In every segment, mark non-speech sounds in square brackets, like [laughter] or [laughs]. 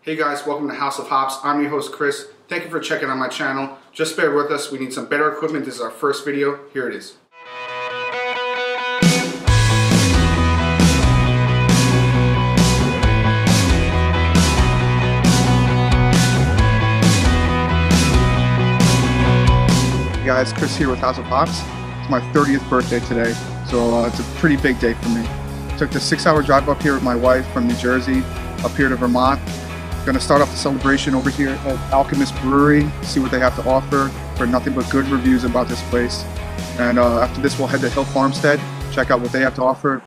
Hey guys, welcome to House of Hops. I'm your host Chris. Thank you for checking out my channel. Just bear with us, we need some better equipment. This is our first video. Here it is. Guys, Chris here with House of Hops. It's my 30th birthday today, so uh, it's a pretty big day for me. Took the six hour drive up here with my wife from New Jersey, up here to Vermont. Gonna start off the celebration over here at Alchemist Brewery, see what they have to offer. For nothing but good reviews about this place. And uh, after this, we'll head to Hill Farmstead, check out what they have to offer.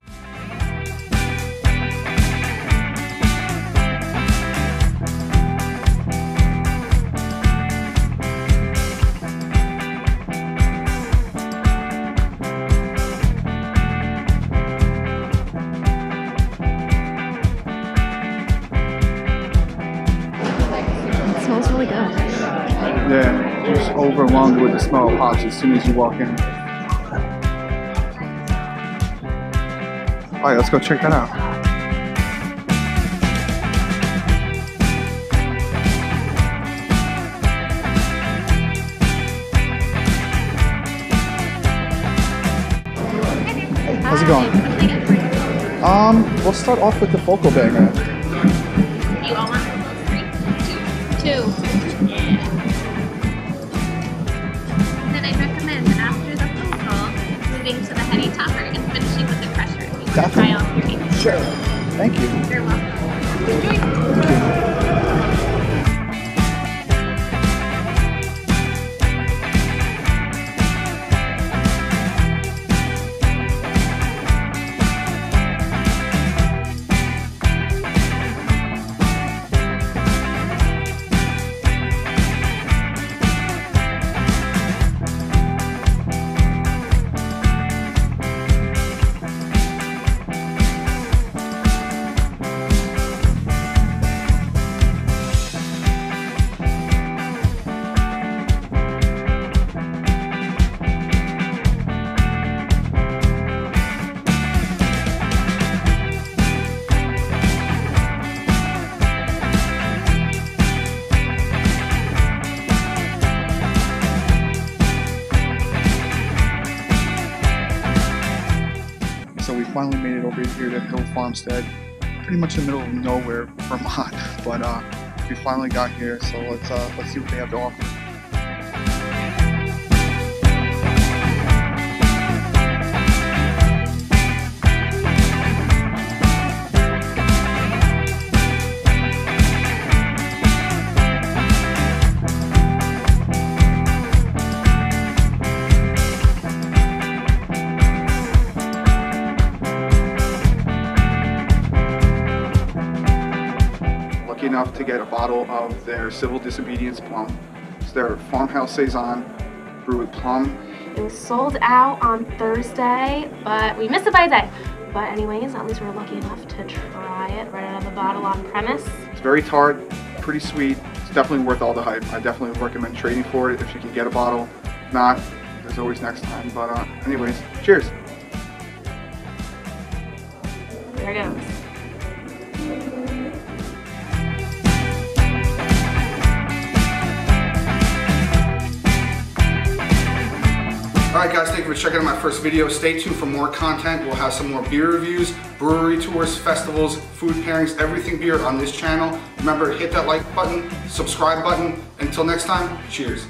Yeah, you're just overwhelmed with the smell of hops as soon as you walk in. Alright, let's go check that out. How's it going? Um, we'll start off with the focal banger. You all want three? Two. Two. Moving to the heady topper and finishing with the crusher. You try Definitely. all three. Sure. Thank you. You're welcome. Enjoy. So we finally made it over here to Hill Farmstead, pretty much in the middle of nowhere, Vermont. [laughs] But uh, we finally got here, so let's uh, let's see what they have to offer. Enough to get a bottle of their Civil Disobedience Plum. It's their Farmhouse Saison brewed with plum. It was sold out on Thursday, but we missed it by a day. But anyways, at least we were lucky enough to try it right out of the bottle on premise. It's very tart, pretty sweet. It's definitely worth all the hype. I definitely recommend trading for it if you can get a bottle. If not, there's always next time. But uh, anyways, cheers. There it goes. Alright guys, thank you for checking out my first video. Stay tuned for more content. We'll have some more beer reviews, brewery tours, festivals, food pairings, everything beer on this channel. Remember, hit that like button, subscribe button. Until next time, cheers.